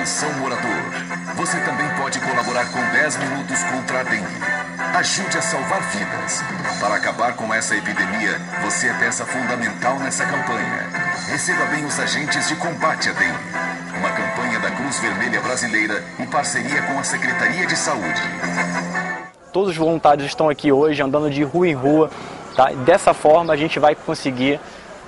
Atenção morador, você também pode colaborar com 10 minutos contra a dengue. Ajude a salvar vidas. Para acabar com essa epidemia, você é peça fundamental nessa campanha. Receba bem os agentes de combate à dengue. Uma campanha da Cruz Vermelha Brasileira em parceria com a Secretaria de Saúde. Todos os voluntários estão aqui hoje andando de rua em rua. Tá? Dessa forma a gente vai conseguir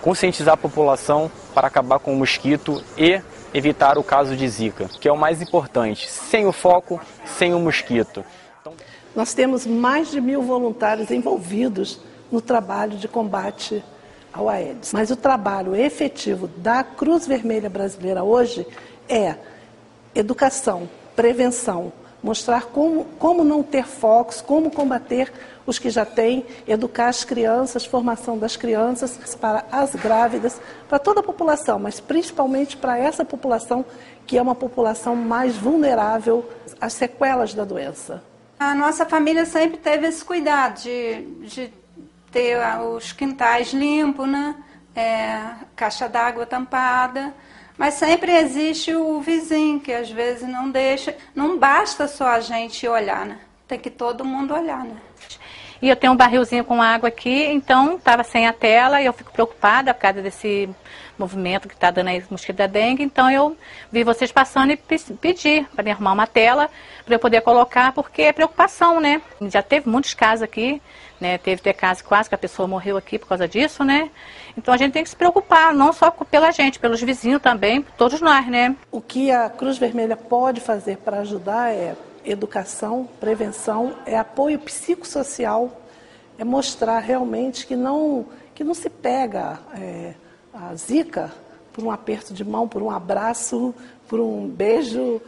conscientizar a população para acabar com o mosquito e evitar o caso de Zika, que é o mais importante. Sem o foco, sem o mosquito. Então... Nós temos mais de mil voluntários envolvidos no trabalho de combate ao Aedes. Mas o trabalho efetivo da Cruz Vermelha Brasileira hoje é educação, prevenção, mostrar como, como não ter focos, como combater os que já têm, educar as crianças, formação das crianças, para as grávidas, para toda a população, mas principalmente para essa população que é uma população mais vulnerável às sequelas da doença. A nossa família sempre teve esse cuidado de, de ter os quintais limpos, né? É, caixa d'água tampada. Mas sempre existe o vizinho que às vezes não deixa. Não basta só a gente olhar, né? Tem que todo mundo olhar, né? E eu tenho um barrilzinho com água aqui, então estava sem a tela e eu fico preocupada por causa desse movimento que está dando aí mosquito da dengue. Então eu vi vocês passando e pedi para me arrumar uma tela para eu poder colocar, porque é preocupação, né? Já teve muitos casos aqui, né? Teve ter casos quase que a pessoa morreu aqui por causa disso, né? Então a gente tem que se preocupar, não só pela gente, pelos vizinhos também, todos nós, né? O que a Cruz Vermelha pode fazer para ajudar é educação, prevenção, é apoio psicossocial, é mostrar realmente que não, que não se pega é, a zika por um aperto de mão, por um abraço, por um beijo.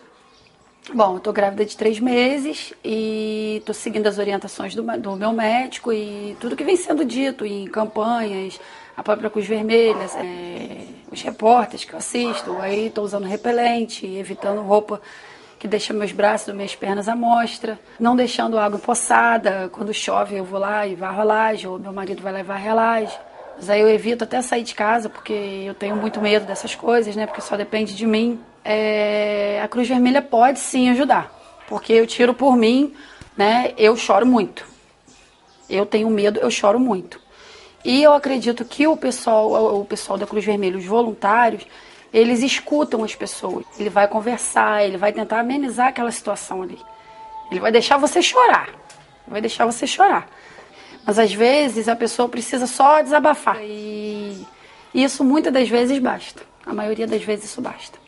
Bom, estou grávida de três meses e estou seguindo as orientações do, do, meu médico e tudo que vem sendo dito em campanhas, a própria Cruz Vermelha, é, os repórteres que eu assisto, aí estou usando repelente, evitando roupa que deixa meus braços minhas pernas à mostra, não deixando água empoçada. Quando chove, eu vou lá e varro a laje, ou meu marido vai levar a laje. Mas aí eu evito até sair de casa, porque eu tenho muito medo dessas coisas, né? Porque só depende de mim. É... A Cruz Vermelha pode sim ajudar, porque eu tiro por mim, né? Eu choro muito. Eu tenho medo, eu choro muito. E eu acredito que o pessoal, o pessoal da Cruz Vermelha, os voluntários, eles escutam as pessoas. Ele vai conversar, ele vai tentar amenizar aquela situação ali. Ele vai deixar você chorar. Vai deixar você chorar. Mas às vezes a pessoa precisa só desabafar. E isso muitas das vezes basta. A maioria das vezes isso basta.